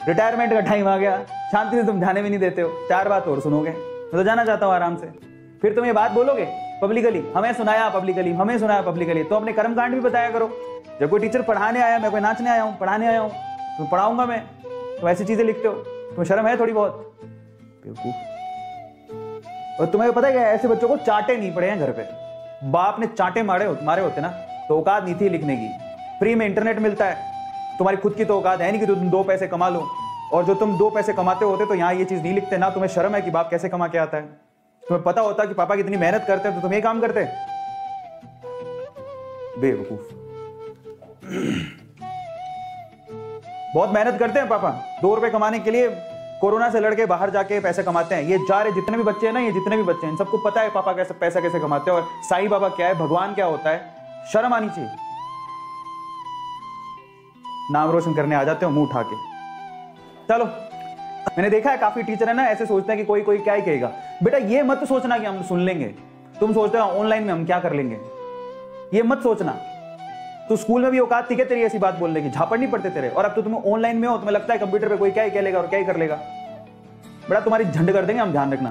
Retirement का time आ गया। शांति से तुम ध्यान भी नहीं देते हो। चार बात और सुनोगे। मैं तो जाना चाहता हूँ आराम से। फिर तुम ये बात बोलोगे पब्लिकली हमें सुनाया पब्लिकली हमें सुनाया पब्लिकली तो अपने कर्मकांड भी बताया करो। जब कोई टीचर पढ़ाने आया, मैं कोई नाचने आया हूँ, पढ़ाने आया हूँ तो पढ़ाऊँगा मैं। तो ऐसी चीज़ें लिखते हो। तुम्हें शर्म है थोड़ी बहुत? और तुम्हें पता है ऐसे बच्चों को चाटे नहीं पड़े हैं घर पे। बाप ने चाटे मारे मारे होते ना तो औकात नहीं थी लिखने की। फ्री में इंटरनेट मिलता है। तुम्हारी खुद की तो औकात है नहीं कि तुम दो पैसे कमा लो। और जो तुम दो पैसे कमाते होते तो यहाँ ये चीज़ नहीं लिखते, ना तुम्हें शर्म है कि बाप कैसे कमा के आता है। तुम्हें पता होता कि पापा कितनी मेहनत करते हैं तो तुम ये काम करते। बेवकूफ़। बहुत मेहनत करते हैं पापा। दो रुपए कमाने के लिए कोरोना से लड़के बाहर जाके पैसे कमाते हैं। ये जा रहे जितने भी बच्चे हैं ना, ये जितने भी बच्चे हैं सबको पता है पापा कैसे, पैसा कैसे कमाते हैं और साईं बाबा क्या है, भगवान क्या होता है। शर्म आनी चाहिए। नाम रोशन करने आ जाते हो, मुँह उठा के। चलो, मैंने देखा है काफ़ी टीचर है ना, ऐसे सोचते हैं कि कोई कोई क्या ही कहेगा। बेटा, ये मत सोचना कि हम सुन लेंगे। तुम सोचते हो ऑनलाइन में हम क्या कर लेंगे। ये मत सोचना। तो स्कूल में भी औकात थी क्या तेरी ऐसी बात बोलने की? झापड़ नहीं पड़ते तेरे? और अब तो तुम ऑनलाइन में हो, तुम्हें लगता है कंप्यूटर पे कोई क्या ही कह लेगा और क्या ही कर लेगा। बड़ा तुम्हारी झंड कर देंगे, हम ध्यान रखना।